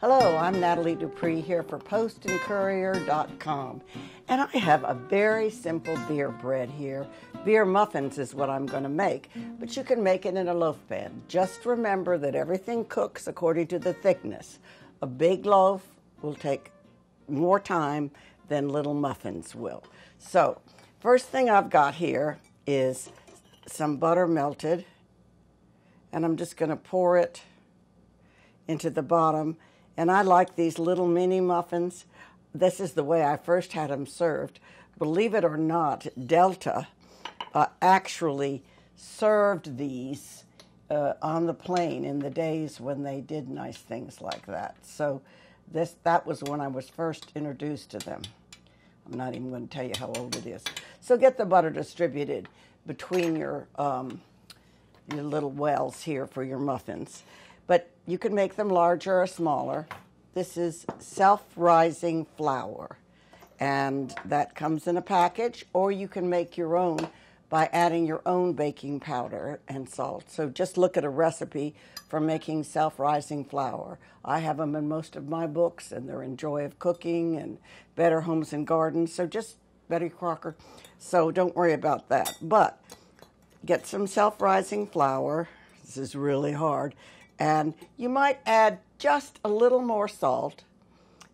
Hello, I'm Nathalie Dupree here for postandcourier.com. And I have a very simple beer bread here. Beer muffins is what I'm going to make, but you can make it in a loaf pan. Just remember that everything cooks according to the thickness. A big loaf will take more time than little muffins will. So, first thing I've got here is some butter melted, and I'm just going to pour it into the bottom and I like these little mini muffins. This is the way I first had them served. Believe it or not, Delta uh, actually served these uh, on the plane in the days when they did nice things like that. So this that was when I was first introduced to them. I'm not even going to tell you how old it is. So get the butter distributed between your um, your little wells here for your muffins. But you can make them larger or smaller. This is self-rising flour, and that comes in a package, or you can make your own by adding your own baking powder and salt. So just look at a recipe for making self-rising flour. I have them in most of my books, and they're in Joy of Cooking and Better Homes and Gardens. So just Betty Crocker. So don't worry about that. But get some self-rising flour. This is really hard. And you might add just a little more salt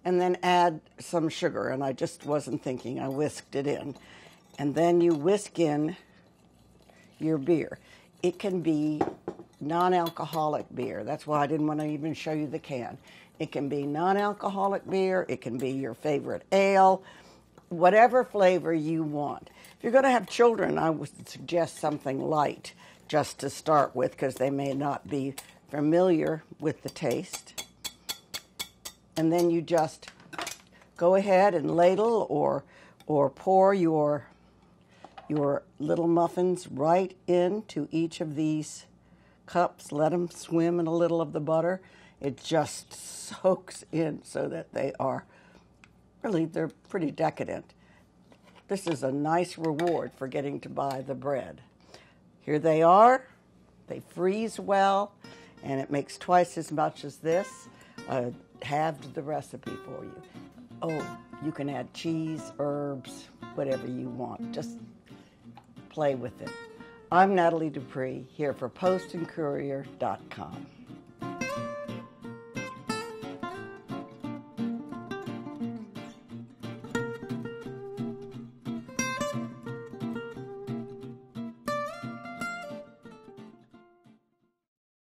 and then add some sugar. And I just wasn't thinking, I whisked it in. And then you whisk in your beer. It can be non alcoholic beer. That's why I didn't want to even show you the can. It can be non alcoholic beer, it can be your favorite ale, whatever flavor you want. If you're going to have children, I would suggest something light just to start with because they may not be familiar with the taste. And then you just go ahead and ladle or or pour your your little muffins right into each of these cups. Let them swim in a little of the butter. It just soaks in so that they are really they're pretty decadent. This is a nice reward for getting to buy the bread. Here they are. They freeze well and it makes twice as much as this. Uh, halved the recipe for you. Oh, you can add cheese, herbs, whatever you want. Just play with it. I'm Nathalie Dupree here for postandcourier.com.